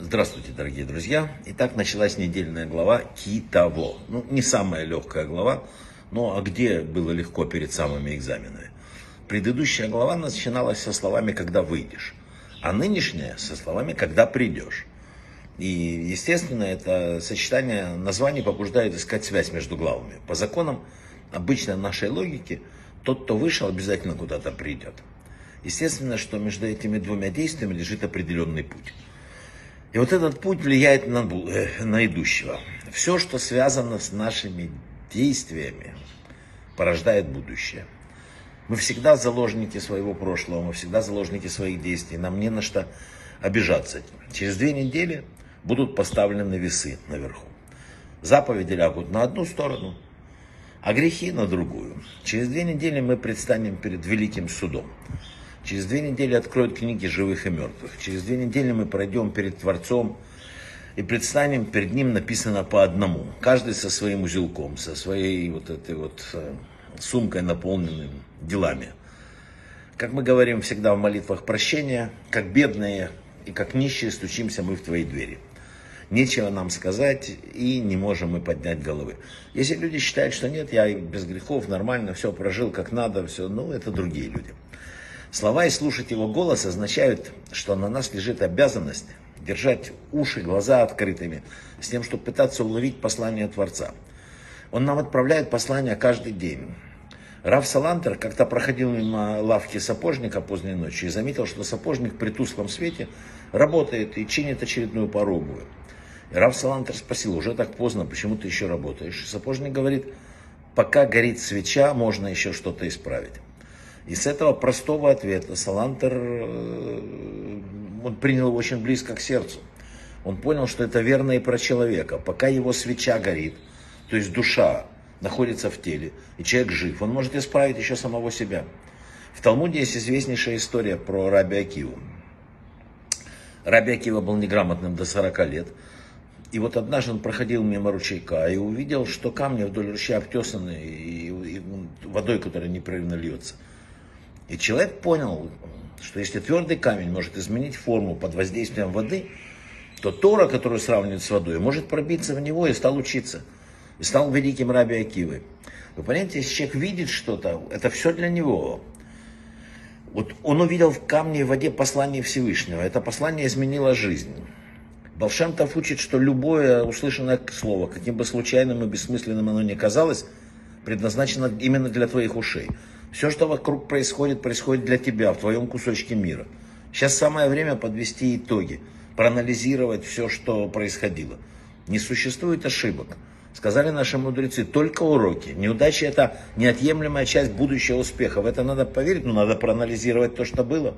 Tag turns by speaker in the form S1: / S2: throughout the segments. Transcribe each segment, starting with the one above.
S1: Здравствуйте, дорогие друзья. Итак, началась недельная глава Китово. Ну, не самая легкая глава, но а где было легко перед самыми экзаменами? Предыдущая глава начиналась со словами «когда выйдешь», а нынешняя со словами «когда придешь». И, естественно, это сочетание названий побуждает искать связь между главами. По законам обычной нашей логики, тот, кто вышел, обязательно куда-то придет. Естественно, что между этими двумя действиями лежит определенный путь. Вот этот путь влияет на, э, на идущего. Все, что связано с нашими действиями, порождает будущее. Мы всегда заложники своего прошлого, мы всегда заложники своих действий. Нам не на что обижаться. Через две недели будут поставлены весы наверху. Заповеди лягут на одну сторону, а грехи на другую. Через две недели мы предстанем перед великим судом. Через две недели откроют книги живых и мертвых. Через две недели мы пройдем перед Творцом и предстанем, перед Ним написано по одному. Каждый со своим узелком, со своей вот этой вот э, сумкой, наполненной делами. Как мы говорим всегда в молитвах прощения, как бедные и как нищие стучимся мы в твои двери. Нечего нам сказать и не можем мы поднять головы. Если люди считают, что нет, я без грехов, нормально, все прожил как надо, все, ну это другие люди. Слова и слушать его голос означают, что на нас лежит обязанность держать уши, глаза открытыми, с тем, чтобы пытаться уловить послание Творца. Он нам отправляет послание каждый день. Раф Салантер как-то проходил мимо лавки сапожника поздней ночью и заметил, что сапожник при тусклом свете работает и чинит очередную пару обуви. И Раф Салантер спросил, уже так поздно, почему ты еще работаешь? Сапожник говорит, пока горит свеча, можно еще что-то исправить. И с этого простого ответа Салантер, э, он принял его очень близко к сердцу. Он понял, что это верно и про человека. Пока его свеча горит, то есть душа находится в теле, и человек жив, он может исправить еще самого себя. В Талмуде есть известнейшая история про Раби Акиву. Раби Акива был неграмотным до 40 лет. И вот однажды он проходил мимо ручейка и увидел, что камни вдоль ручья обтесаны и, и водой, которая непрерывно льется. И человек понял, что если твердый камень может изменить форму под воздействием воды, то Тора, которую сравнивают с водой, может пробиться в него и стал учиться. И стал великим раби Акивой. Вы понимаете, если человек видит что-то, это все для него. Вот он увидел в камне и воде послание Всевышнего. Это послание изменило жизнь. Балшемтов учит, что любое услышанное слово, каким бы случайным и бессмысленным оно ни казалось, предназначено именно для твоих ушей. Все, что вокруг происходит, происходит для тебя, в твоем кусочке мира. Сейчас самое время подвести итоги, проанализировать все, что происходило. Не существует ошибок. Сказали наши мудрецы, только уроки. Неудачи это неотъемлемая часть будущего успеха. В это надо поверить, но надо проанализировать то, что было.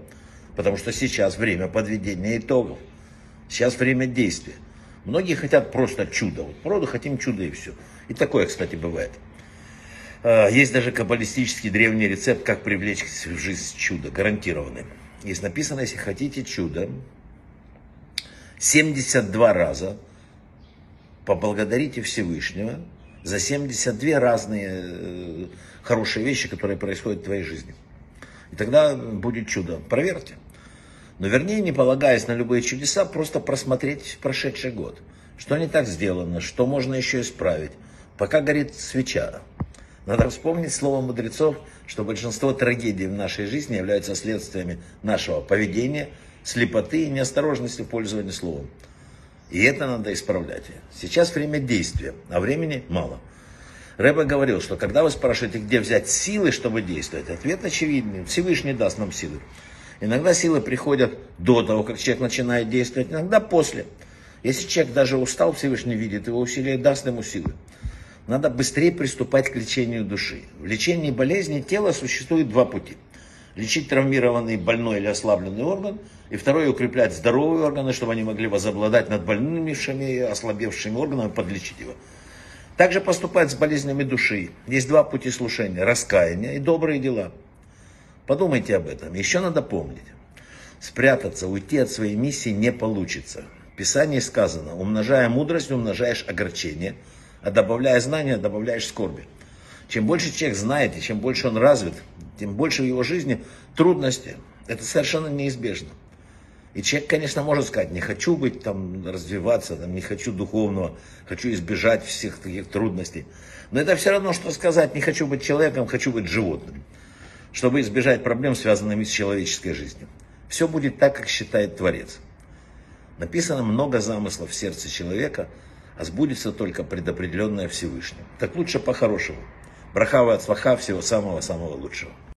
S1: Потому что сейчас время подведения итогов. Сейчас время действия. Многие хотят просто чудо. Вот правда хотим чудо и все. И такое, кстати, бывает. А, есть даже каббалистический древний рецепт, как привлечь в жизнь чудо, гарантированный. Есть написано, если хотите чудо, 72 раза поблагодарите Всевышнего за 72 разные э, хорошие вещи, которые происходят в твоей жизни. И тогда будет чудо. Проверьте. Но вернее, не полагаясь на любые чудеса, просто просмотреть прошедший год. Что не так сделано, что можно еще исправить. Пока горит свеча, надо вспомнить слово мудрецов, что большинство трагедий в нашей жизни являются следствиями нашего поведения, слепоты и неосторожности в пользовании словом. И это надо исправлять. Сейчас время действия, а времени мало. Рэбе говорил, что когда вы спрашиваете, где взять силы, чтобы действовать, ответ очевидный. Всевышний даст нам силы. Иногда силы приходят до того, как человек начинает действовать, иногда после. Если человек даже устал, Всевышний видит его усилия и даст ему силы. Надо быстрее приступать к лечению души. В лечении болезни тела существует два пути. Лечить травмированный, больной или ослабленный орган. И второе, укреплять здоровые органы, чтобы они могли возобладать над больными и ослабевшими органами, подлечить его. Также поступать с болезнями души. Есть два пути слушания. Раскаяние и добрые дела. Подумайте об этом. Еще надо помнить. Спрятаться, уйти от своей миссии не получится. В Писании сказано, умножая мудрость, умножаешь огорчение – а добавляя знания, добавляешь скорби. Чем больше человек знает, и чем больше он развит, тем больше в его жизни трудности. Это совершенно неизбежно. И человек, конечно, может сказать, не хочу быть там, развиваться, там, не хочу духовного, хочу избежать всех таких трудностей. Но это все равно, что сказать, не хочу быть человеком, хочу быть животным. Чтобы избежать проблем, связанных с человеческой жизнью. Все будет так, как считает Творец. Написано много замыслов в сердце человека, а сбудется только предопределенное Всевышним. Так лучше по-хорошему. Брахава от сваха всего самого-самого лучшего.